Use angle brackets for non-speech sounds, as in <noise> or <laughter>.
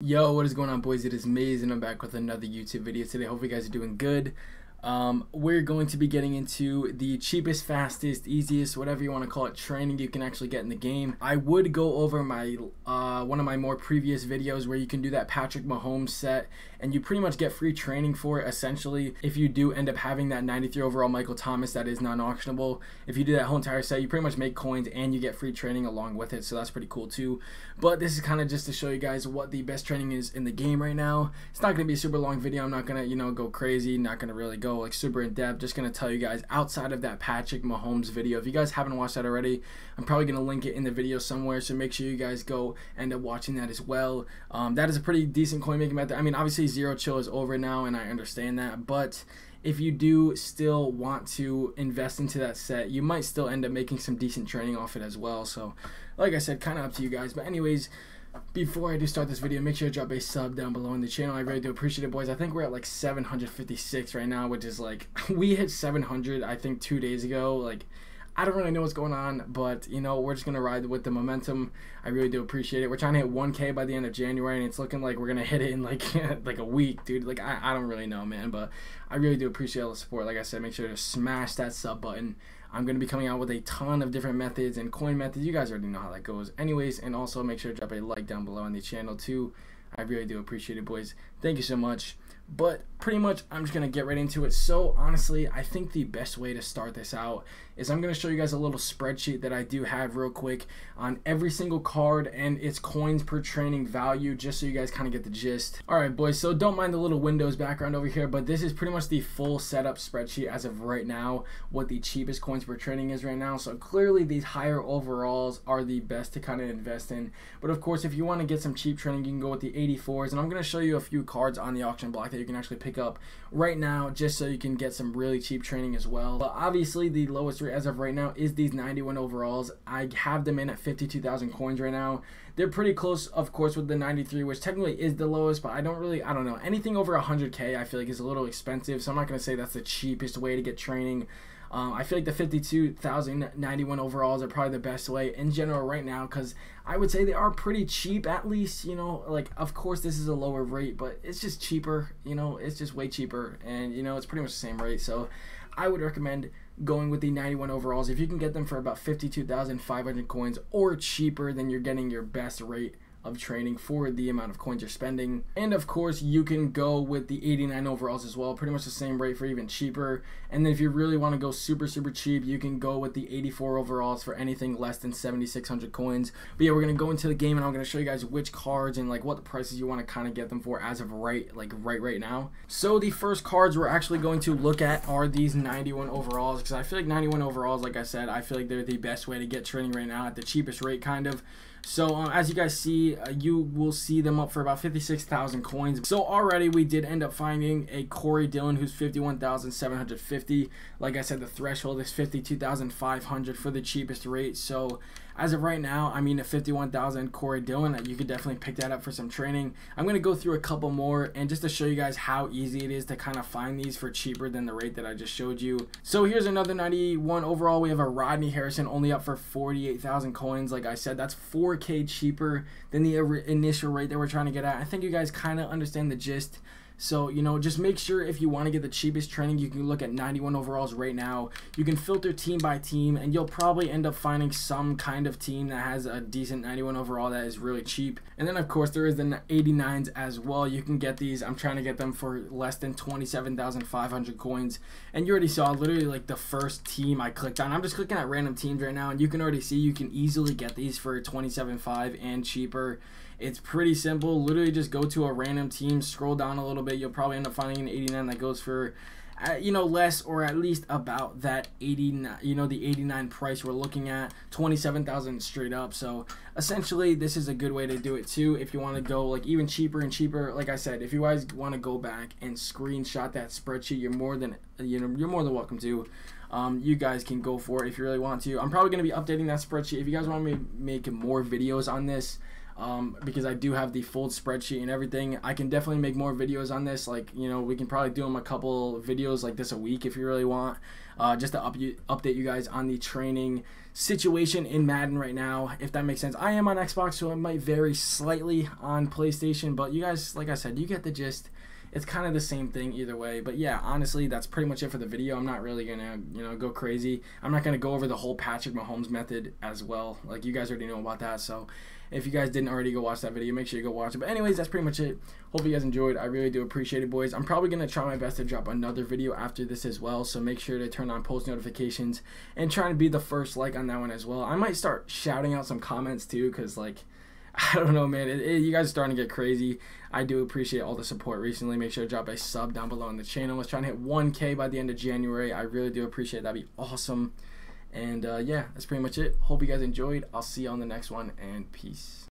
Yo, what is going on boys? It is Maze and I'm back with another YouTube video today. Hope you guys are doing good. Um, we're going to be getting into the cheapest, fastest, easiest, whatever you want to call it, training you can actually get in the game. I would go over my uh, one of my more previous videos where you can do that Patrick Mahomes set and you pretty much get free training for it essentially if you do end up having that 93 overall Michael Thomas that is non-auctionable. If you do that whole entire set, you pretty much make coins and you get free training along with it, so that's pretty cool too. But this is kind of just to show you guys what the best training is in the game right now. It's not going to be a super long video. I'm not going to, you know, go crazy, not going to really go go like super in depth. Just gonna tell you guys outside of that Patrick Mahomes video. If you guys haven't watched that already, I'm probably gonna link it in the video somewhere. So make sure you guys go end up watching that as well. Um, that is a pretty decent coin making method. I mean, obviously zero chill is over now, and I understand that, but if you do still want to invest into that set, you might still end up making some decent training off it as well. So, like I said, kind of up to you guys. But anyways, before I do start this video, make sure to drop a sub down below in the channel. I really do appreciate it, boys. I think we're at like 756 right now, which is like, <laughs> we hit 700, I think, two days ago. Like, I don't really know what's going on, but, you know, we're just to ride with the momentum. I really do appreciate it. We're trying to hit 1K by the end of January, and it's looking like we're to hit it in like <laughs> like a week, dude. Like, I, I don't really know, man, but I really do appreciate all the support. Like I said, make sure to smash that sub button. I'm going to be coming out with a ton of different methods and coin methods. You guys already know how that goes. Anyways, and also make sure to drop a like down below on the channel too. I really do appreciate it, boys. Thank you so much. But pretty much, I'm just going to get right into it. So, honestly, I think the best way to start this out is I'm going to show you guys a little spreadsheet that I do have real quick on every single card and its coins per training value, just so you guys kind of get the gist. Alright, boys, so don't mind the little Windows background over here, but this is pretty much the full setup spreadsheet as of right now, what the cheapest coins per training is right now. So, clearly, these higher overalls are the best to kind of invest in. But, of course, if you want to get some cheap training, you can go with the 84s, and I'm going to show you a few cards on the auction block that you can actually pick up right now just so you can get some really cheap training as well. But obviously the lowest rate as of right now is these 91 overalls. I have them in at 52,000 coins right now. They're pretty close, of course, with the 93, which technically is the lowest, but I don't really, I don't know. Anything over 100K I feel like is a little expensive, so I'm not going to say that's the cheapest way to get training. Um, I feel like the 52,091 overalls are probably the best way in general right now because I would say they are pretty cheap at least, you know, like of course this is a lower rate, but it's just cheaper, you know, it's just way cheaper and you know, it's pretty much the same rate. So I would recommend going with the 91 overalls if you can get them for about 52,500 coins or cheaper then you're getting your best rate of training for the amount of coins you're spending. And of course, you can go with the 89 overalls as well, pretty much the same rate for even cheaper. And then if you really want to go super, super cheap, you can go with the 84 overalls for anything less than 7,600 coins. But yeah, we're going to go into the game and I'm going to show you guys which cards and like what the prices you want to kind of get them for as of right, like right, right now. So the first cards we're actually going to look at are these 91 overalls because I feel like 91 overalls, like I said, I feel like they're the best way to get training right now at the cheapest rate kind of. So um, as you guys see, uh, you will see them up for about 56,000 coins. So already we did end up finding a Corey Dillon who's 51,750. Like I said, the threshold is 52,500 for the cheapest rate. So as of right now, I mean, a 51,000 Corey Dillon, uh, you could definitely pick that up for some training. I'm going to go through a couple more and just to show you guys how easy it is to kind of find these for cheaper than the rate that I just showed you. So here's another 91 overall. We have a Rodney Harrison only up for 48,000 coins. Like I said, that's 4K cheaper than the initial rate that we're trying to get at. I think you guys kind of understand the gist. So, you know, just make sure if you want to get the cheapest training, you can look at 91 overalls right now. You can filter team by team, and you'll probably end up finding some kind of team that has a decent 91 overall that is really cheap. And then, of course, there is the 89s as well. You can get these. I'm trying to get them for less than 27,500 coins. And you already saw literally like the first team I clicked on. I'm just clicking at random teams right now, and you can already see you can easily get these for 27.5 and cheaper. It's pretty simple. Literally just go to a random team, scroll down a little bit. You'll probably end up finding an 89 that goes for uh, you know less or at least about that 89 you know the 89 price we're looking at 27,000 straight up. So essentially this is a good way to do it too if you want to go like even cheaper and cheaper. Like I said if you guys want to go back and screenshot that spreadsheet you're more than you know you're more than welcome to. Um, you guys can go for it if you really want to. I'm probably going to be updating that spreadsheet. If you guys want me to make more videos on this um, because I do have the full spreadsheet and everything. I can definitely make more videos on this. Like, you know, we can probably do them a couple videos like this a week if you really want, uh, just to up you, update you guys on the training situation in Madden right now, if that makes sense. I am on Xbox, so it might vary slightly on PlayStation, but you guys, like I said, you get the gist it's kind of the same thing either way. But yeah, honestly, that's pretty much it for the video. I'm not really gonna, you know, go crazy. I'm not gonna go over the whole Patrick Mahomes method as well. Like you guys already know about that. So if you guys didn't already go watch that video, make sure you go watch it. But anyways, that's pretty much it. Hope you guys enjoyed. I really do appreciate it, boys. I'm probably gonna try my best to drop another video after this as well. So make sure to turn on post notifications and try to be the first like on that one as well. I might start shouting out some comments too, cause like <laughs> I don't know, man. It, it, you guys are starting to get crazy. I do appreciate all the support recently. Make sure to drop a sub down below on the channel. Let's try and hit 1K by the end of January. I really do appreciate it. That'd be awesome. And uh, yeah, that's pretty much it. Hope you guys enjoyed. I'll see you on the next one, and peace.